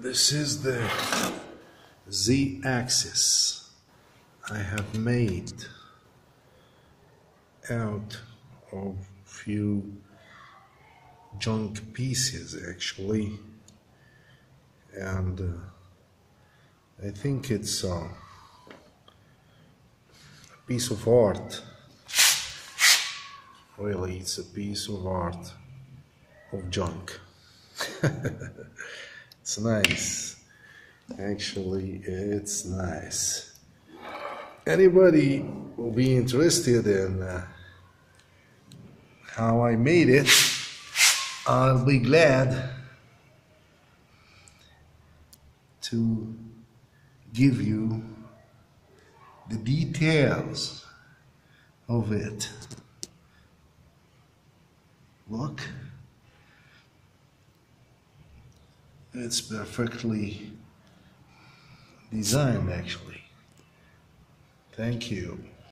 This is the z-axis I have made out of few junk pieces actually. And uh, I think it's uh, a piece of art. Really it's a piece of art of junk it's nice. Actually it's nice. Anybody will be interested in uh, how I made it I'll be glad to give you the details of it. Look it's perfectly designed actually. Thank you